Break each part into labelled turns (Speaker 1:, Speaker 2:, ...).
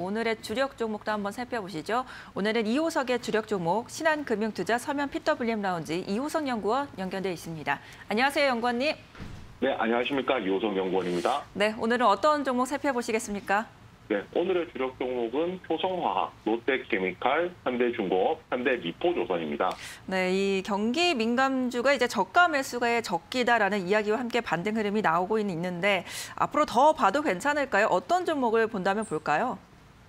Speaker 1: 오늘의 주력 종목도 한번 살펴보시죠. 오늘은 2호석의 주력 종목 신한금융투자 서면 PWM 라운지 이호석 연구원 연결돼 있습니다. 안녕하세요, 연구원님.
Speaker 2: 네, 안녕하십니까. 이호성 연구원입니다.
Speaker 1: 네, 오늘은 어떤 종목 살펴보시겠습니까?
Speaker 2: 네, 오늘의 주력 종목은 효성화학, 롯데케미칼, 현대중공업, 현대미포조선입니다.
Speaker 1: 네, 이 경기 민감주가 이제 저가 매수가의 적기다라는 이야기와 함께 반등 흐름이 나오고 있는데 앞으로 더 봐도 괜찮을까요? 어떤 종목을 본다면 볼까요?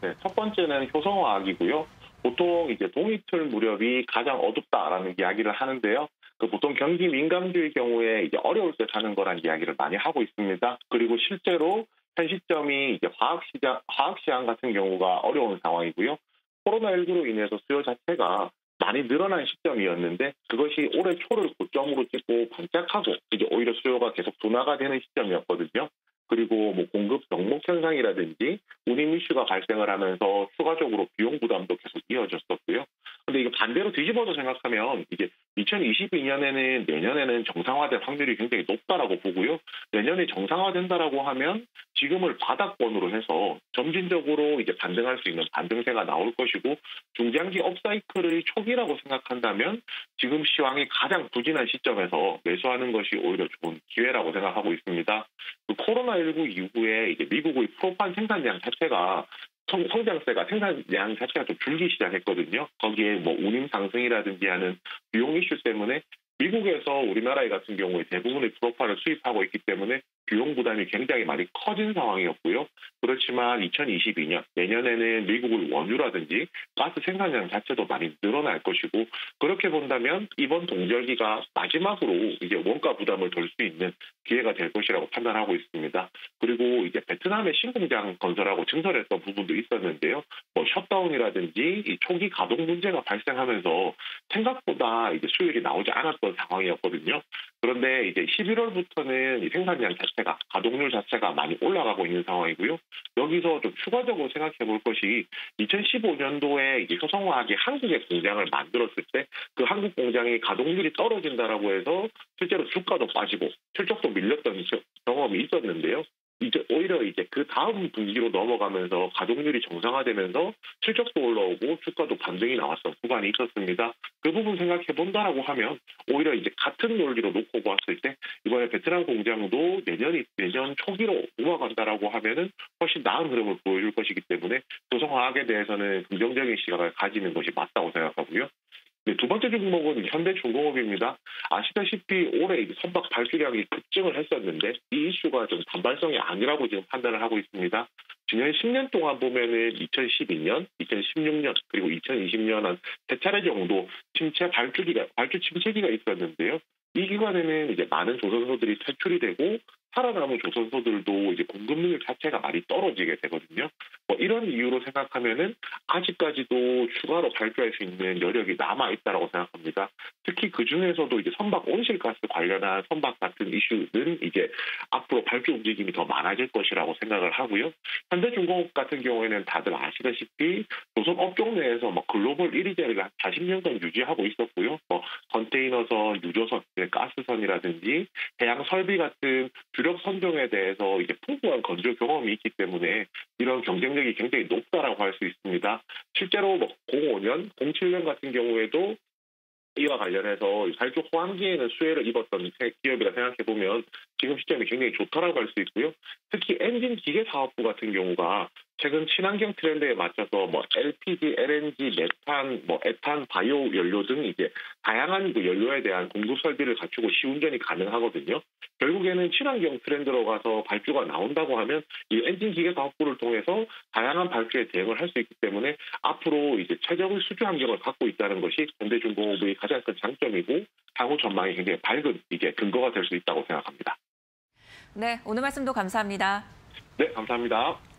Speaker 2: 네, 첫 번째는 효성화학이고요. 보통 이제 동이틀 무렵이 가장 어둡다라는 이야기를 하는데요. 그 보통 경기 민감주의 경우에 이제 어려울 때 사는 거란 이야기를 많이 하고 있습니다. 그리고 실제로 현 시점이 이제 화학 시장, 화학 시장 같은 경우가 어려운 상황이고요. 코로나19로 인해서 수요 자체가 많이 늘어난 시점이었는데 그것이 올해 초를 고점으로 찍고 반짝하고 이제 오히려 수요가 계속 둔화가 되는 시점이었거든요. 그리고 뭐 공급 병목 현상이라든지 운임 이슈가 발생을 하면서 추가적으로 비용 부담도 계속 이어졌었고요. 근데 이게 반대로 뒤집어서 생각하면 이제 2022년에는 내년에는 정상화될 확률이 굉장히 높다라고 보고요. 내년에 정상화된다라고 하면 지금을 바닥권으로 해서 점진적으로 이제 반등할 수 있는 반등세가 나올 것이고 중장기 업사이클의 초기라고 생각한다면 지금 시황이 가장 부진한 시점에서 매수하는 것이 오히려 좋은 기회라고 생각하고 있습니다. 그 코로나19 이후에 이제 미국의 프로판 생산량 자체가 성, 성장세가 생산량 자체가 좀 줄기 시작했거든요. 거기에 뭐 운임 상승이라든지 하는 비용 이슈 때문에 미국에서 우리나라 같은 경우에 대부분의 프로파를 수입하고 있기 때문에 비용 부담이 굉장히 많이 커진 상황이었고요. 그렇지만 2022년 내년에는 미국의 원유라든지 가스 생산량 자체도 많이 늘어날 것이고 그렇게 본다면 이번 동절기가 마지막으로 이제 원가 부담을 덜 수 있는 기회가 될 것이라고 판단하고 있습니다. 그리고 이제 베트남의 신공장 건설하고 증설했던 부분도 있었는데요. 뭐 셧다운이라든지 이 초기 가동 문제가 발생하면서 생각보다 이제 수율이 나오지 않았던 상황이었거든요. 그런데 이제 11월부터는 생산량 자체가 가동률 자체가 많이 올라가고 있는 상황이고요. 여기서 좀 추가적으로 생각해 볼 것이 2015년도에 이제 효성화학이 한국의 공장을 만들었을 때 그 한국 공장의 가동률이 떨어진다라고 해서 실제로 주가도 빠지고 실적도 밀렸던 경험이 있었는데요. 이제 오히려 이제 그 다음 분기로 넘어가면서 가동률이 정상화되면서 실적도 올라오고 주가도 반등이 나왔던 구간이 있었습니다. 그 부분 생각해 본다라고 하면 오히려 이제 같은 논리로 놓고 보았을 때 이번에 베트남 공장도 내년이 내년 초기로 넘어간다라고 하면은 훨씬 나은 흐름을 보여줄 것이기 때문에 조성화학에 대해서는 긍정적인 시각을 가지는 것이 맞다고 생각하고요. 네, 두 번째 종목은 현대중공업입니다. 아시다시피 올해 선박 발주량이 급증을 했었는데 이 이슈가 좀 단발성이 아니라고 지금 판단을 하고 있습니다. 지난 10년 동안 보면은 2012년, 2016년 그리고 2020년 한 세 차례 정도 침체 발주기가 발주 침체기가 있었는데요. 이 기간에는 이제 많은 조선소들이 탈출이 되고 살아남은 조선소들도 이제 공급 능력 자체가 많이 떨어지게 되거든요. 뭐 이런 이유로 생각하면은 아직까지도 추가로 발주할 수 있는 여력이 남아 있다라고 생각합니다. 특히 그 중에서도 이제 선박 온실가스 관련한 선박 같은 이슈는 이제 앞으로 발주 움직임이 더 많아질 것이라고 생각을 하고요. 현대중공업 같은 경우에는 다들 아시다시피 조선 업종 내에서 뭐 글로벌 1위 자리를 40년간 유지하고 있었고요. 뭐 컨테이너선, 유조선, 가스선이라든지 해양 설비 같은 주력 선종에 대해서 이제 풍부한 건조 경험이 있기 때문에 이런 경쟁력이 굉장히 높다라고 할 수 있습니다. 실제로 뭐 05년, 07년 같은 경우에도 이와 관련해서 발주 호황기에는 수혜를 입었던 기업이라 생각해 보면 지금 시점이 굉장히 좋다라고 할 수 있고요. 특히 엔진 기계 사업부 같은 경우가 최근 친환경 트렌드에 맞춰서 뭐 LPG, LNG, 메탄, 뭐 에탄, 바이오 연료 등 이제 다양한 그 연료에 대한 공급 설비를 갖추고 시운전이 가능하거든요. 결국에는 친환경 트렌드로 가서 발주가 나온다고 하면 이 엔진 기계 사업부를 통해서 다양한 발주에 대응을 할 수 있기 때문에 앞으로 이제 최적의 수주 환경을 갖고 있다는 것이 현대중공업의 가장 큰 장점이고 향후 전망이 굉장히 밝은 이제 근거가 될 수 있다고 생각합니다.
Speaker 1: 네, 오늘 말씀도 감사합니다.
Speaker 2: 네, 감사합니다.